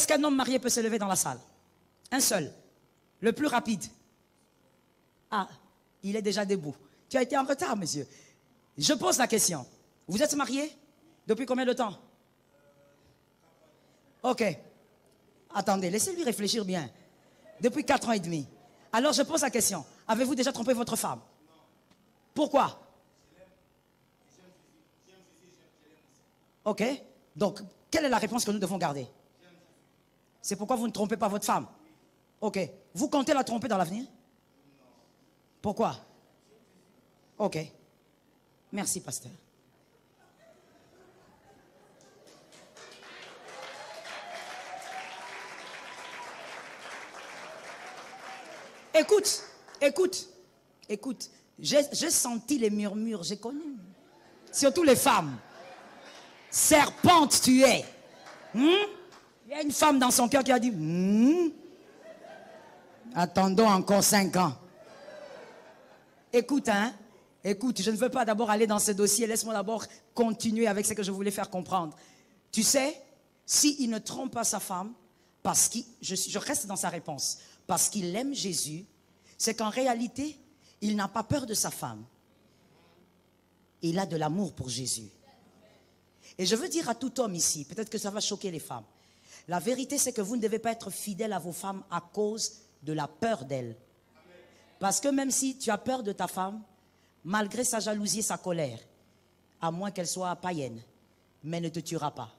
Est-ce qu'un homme marié peut se lever dans la salle? Un seul. Le plus rapide. Ah, il est déjà debout. Tu as été en retard, monsieur. Je pose la question. Vous êtes marié? Depuis combien de temps? Ok. Attendez, laissez-lui réfléchir bien. Depuis quatre ans et demi. Alors je pose la question. Avez-vous déjà trompé votre femme? Pourquoi? Ok. Donc, quelle est la réponse que nous devons garder? C'est pourquoi vous ne trompez pas votre femme. Ok. Vous comptez la tromper dans l'avenir? Pourquoi? Ok. Merci, pasteur. Écoute, écoute, écoute. J'ai senti les murmures, j'ai connu. Surtout les femmes. Serpente tu es. Hmm? Il y a une femme dans son cœur qui a dit, hmm? attendons encore cinq ans. Écoute, hein, écoute, je ne veux pas d'abord aller dans ce dossier, laisse-moi d'abord continuer avec ce que je voulais faire comprendre. Tu sais, s'il ne trompe pas sa femme, parce qu'il, je reste dans sa réponse, parce qu'il aime Jésus, c'est qu'en réalité, il n'a pas peur de sa femme. Il a de l'amour pour Jésus. Et je veux dire à tout homme ici, peut-être que ça va choquer les femmes, la vérité c'est que vous ne devez pas être fidèle à vos femmes à cause de la peur d'elles. Parce que même si tu as peur de ta femme, malgré sa jalousie et sa colère, à moins qu'elle soit païenne, mais ne te tuera pas.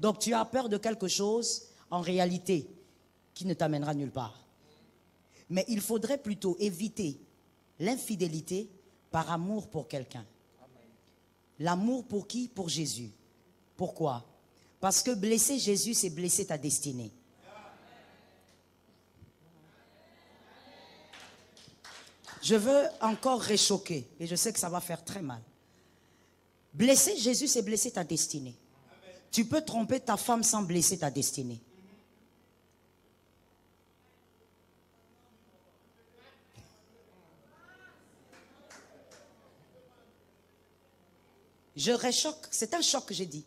Donc tu as peur de quelque chose, en réalité, qui ne t'amènera nulle part. Mais il faudrait plutôt éviter l'infidélité par amour pour quelqu'un. L'amour pour qui? Pour Jésus. Pourquoi? Parce que blesser Jésus, c'est blesser ta destinée. Je veux encore réchoquer, et je sais que ça va faire très mal. Blesser Jésus, c'est blesser ta destinée. Tu peux tromper ta femme sans blesser ta destinée. Je réchoque, c'est un choc que j'ai dit.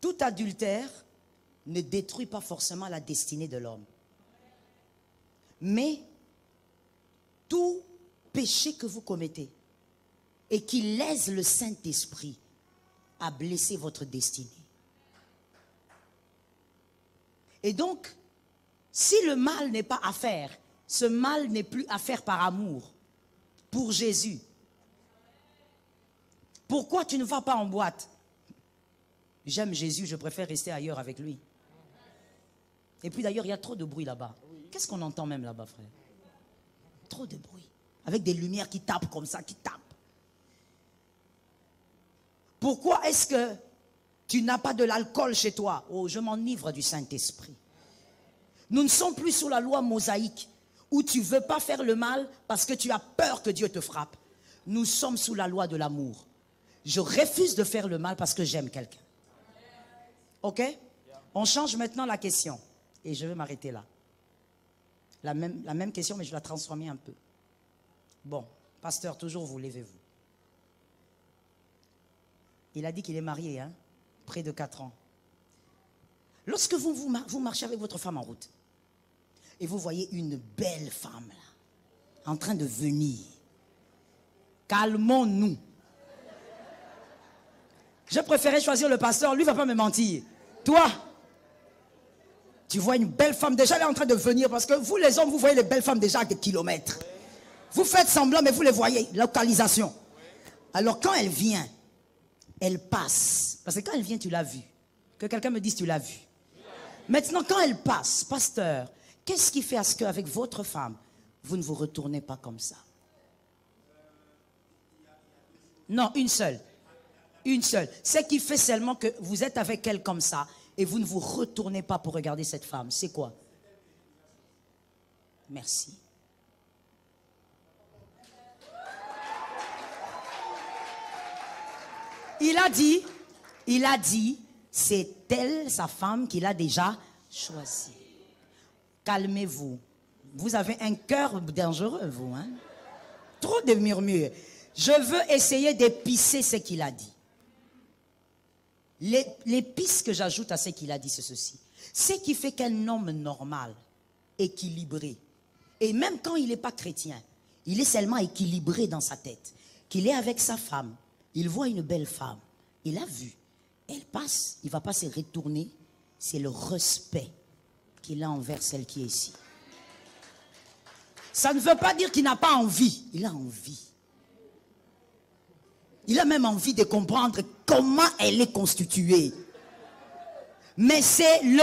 Tout adultère ne détruit pas forcément la destinée de l'homme. Mais tout péché que vous commettez et qui lèse le Saint-Esprit a blessé votre destinée. Et donc, si le mal n'est pas à faire, ce mal n'est plus à faire par amour pour Jésus. Pourquoi tu ne vas pas en boîte J'aime Jésus, je préfère rester ailleurs avec lui. Et puis d'ailleurs, il y a trop de bruit là-bas. Qu'est-ce qu'on entend même là-bas, frère? Trop de bruit. Avec des lumières qui tapent comme ça, qui tapent. Pourquoi est-ce que tu n'as pas de l'alcool chez toi? Oh, je m'enivre du Saint-Esprit. Nous ne sommes plus sous la loi mosaïque où tu ne veux pas faire le mal parce que tu as peur que Dieu te frappe. Nous sommes sous la loi de l'amour. Je refuse de faire le mal parce que j'aime quelqu'un. OK? On change maintenant la question. Et je vais m'arrêter là. La même, question, mais je la transformer un peu. Bon, pasteur, toujours vous levez-vous. Il a dit qu'il est marié, hein, près de 4 ans. Lorsque vous, vous, vous, marchez avec votre femme en route, et vous voyez une belle femme là, en train de venir, calmons-nous. Je préférais choisir le pasteur, lui ne va pas me mentir. Toi, tu vois une belle femme, déjà elle est en train de venir, parce que vous les hommes, vous voyez les belles femmes déjà à des kilomètres. Vous faites semblant, mais vous les voyez, localisation. Alors quand elle vient, elle passe. Parce que quand elle vient, tu l'as vue. Que quelqu'un me dise, tu l'as vue. Maintenant, quand elle passe, pasteur, qu'est-ce qui fait à ce qu'avec votre femme, vous ne vous retournez pas comme ça? Non, une seule. Une seule. Ce qui fait seulement que vous êtes avec elle comme ça et vous ne vous retournez pas pour regarder cette femme, c'est quoi? Merci. Il a dit, il a dit, c'est elle, sa femme, qu'il a déjà choisie. Calmez-vous. Vous avez un cœur dangereux, vous. Hein? Trop de murmures. Je veux essayer d'épicer ce qu'il a dit. L'épice que j'ajoute à ce qu'il a dit, c'est ceci. Ce qui fait qu'un homme normal, équilibré, et même quand il n'est pas chrétien, il est seulement équilibré dans sa tête, qu'il est avec sa femme, il voit une belle femme, il a vu, elle passe, il ne va pas se retourner, c'est le respect qu'il a envers celle qui est ici. Ça ne veut pas dire qu'il n'a pas envie, il a envie. Il a même envie de comprendre comment elle est constituée. Mais c'est le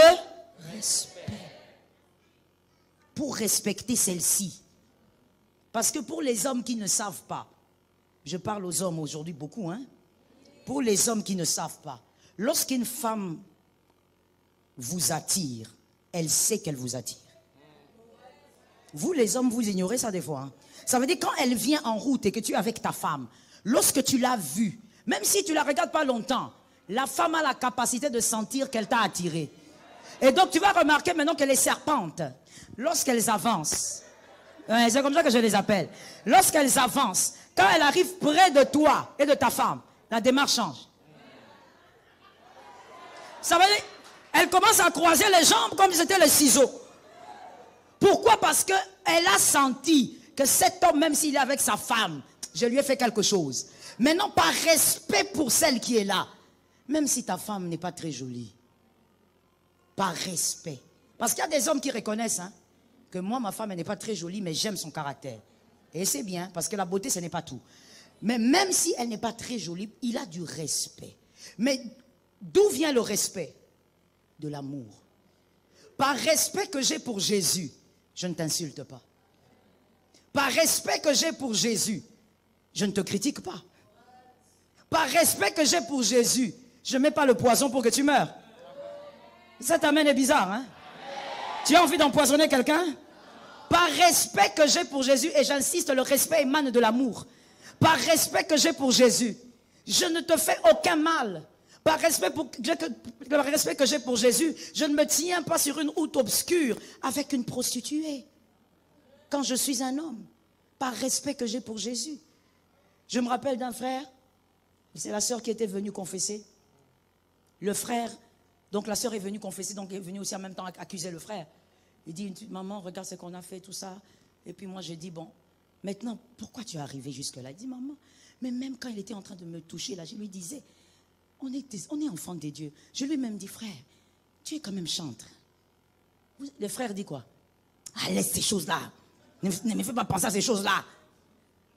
respect. Pour respecter celle-ci. Parce que pour les hommes qui ne savent pas, je parle aux hommes aujourd'hui beaucoup, hein, pour les hommes qui ne savent pas, lorsqu'une femme vous attire, elle sait qu'elle vous attire. Vous, les hommes, vous ignorez ça des fois. Hein. Ça veut dire quand elle vient en route et que tu es avec ta femme, lorsque tu l'as vue, même si tu la regardes pas longtemps, la femme a la capacité de sentir qu'elle t'a attiré. Et donc tu vas remarquer maintenant que les serpentes, lorsqu'elles avancent, c'est comme ça que je les appelle, lorsqu'elles avancent, quand elles arrivent près de toi et de ta femme, la démarche change. Ça veut dire, elle commence à croiser les jambes comme si c'était les ciseaux. Pourquoi? Parce qu'elle a senti que cet homme, même s'il est avec sa femme, je lui ai fait quelque chose. Maintenant, par respect pour celle qui est là, même si ta femme n'est pas très jolie, par respect. Parce qu'il y a des hommes qui reconnaissent hein, que moi, ma femme, n'est pas très jolie, mais j'aime son caractère. Et c'est bien, parce que la beauté, ce n'est pas tout. Mais même si elle n'est pas très jolie, il a du respect. Mais d'où vient le respect? De l'amour. Par respect que j'ai pour Jésus, je ne t'insulte pas. Par respect que j'ai pour Jésus, je ne te critique pas. Par respect que j'ai pour Jésus, je ne mets pas le poison pour que tu meurs. Ça t'amène est bizarre, hein? Tu as envie d'empoisonner quelqu'un? Par respect que j'ai pour Jésus, et j'insiste, le respect émane de l'amour. Par respect que j'ai pour Jésus, je ne te fais aucun mal. Par respect, pour, par respect que j'ai pour Jésus, je ne me tiens pas sur une route obscure avec une prostituée. Quand je suis un homme, par respect que j'ai pour Jésus. Je me rappelle d'un frère, c'est la sœur qui était venue confesser. Le frère, donc la sœur est venue confesser, donc est venue aussi en même temps accuser le frère. Il dit, maman, regarde ce qu'on a fait, tout ça. Et puis moi, j'ai dit, bon, maintenant, pourquoi tu es arrivé jusque-là? Il dit, maman, mais même quand il était en train de me toucher, là, je lui disais, on est, on est enfant des dieux. Je lui ai même dit, frère, tu es quand même chantre. Le frère dit quoi Ah, laisse ces choses-là. Ne, me fais pas penser à ces choses-là.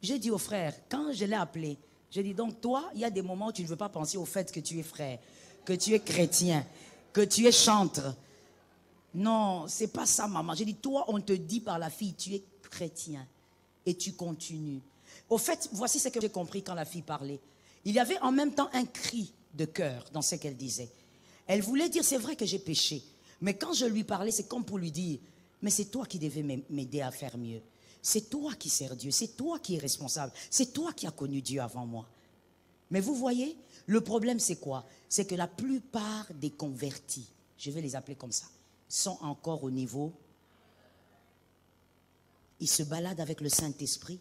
J'ai dit au frère, quand je l'ai appelé, j'ai dit, donc toi, il y a des moments où tu ne veux pas penser au fait que tu es frère, que tu es chrétien, que tu es chantre. Non, c'est pas ça, maman. J'ai dit, toi, on te dit par la fille, tu es chrétien. Et tu continues. Au fait, voici ce que j'ai compris quand la fille parlait. Il y avait en même temps un cri de cœur dans ce qu'elle disait. Elle voulait dire, c'est vrai que j'ai péché. Mais quand je lui parlais, c'est comme pour lui dire, mais c'est toi qui devais m'aider à faire mieux. C'est toi qui sers Dieu, c'est toi qui es responsable, c'est toi qui as connu Dieu avant moi. Mais vous voyez, le problème c'est quoi? C'est que la plupart des convertis, je vais les appeler comme ça, sont encore au niveau, ils se baladent avec le Saint-Esprit,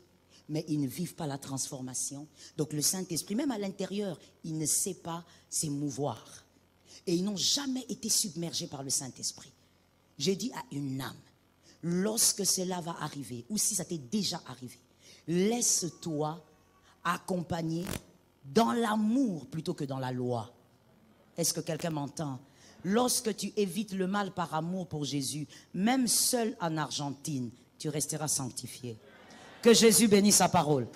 mais ils ne vivent pas la transformation. Donc le Saint-Esprit, même à l'intérieur, il ne sait pas s'émouvoir. Et ils n'ont jamais été submergés par le Saint-Esprit. J'ai dit à une âme, lorsque cela va arriver, ou si ça t'est déjà arrivé, laisse-toi accompagner dans l'amour plutôt que dans la loi. Est-ce que quelqu'un m'entend? Lorsque tu évites le mal par amour pour Jésus, même seul en Argentine, tu resteras sanctifié. Que Jésus bénisse sa parole.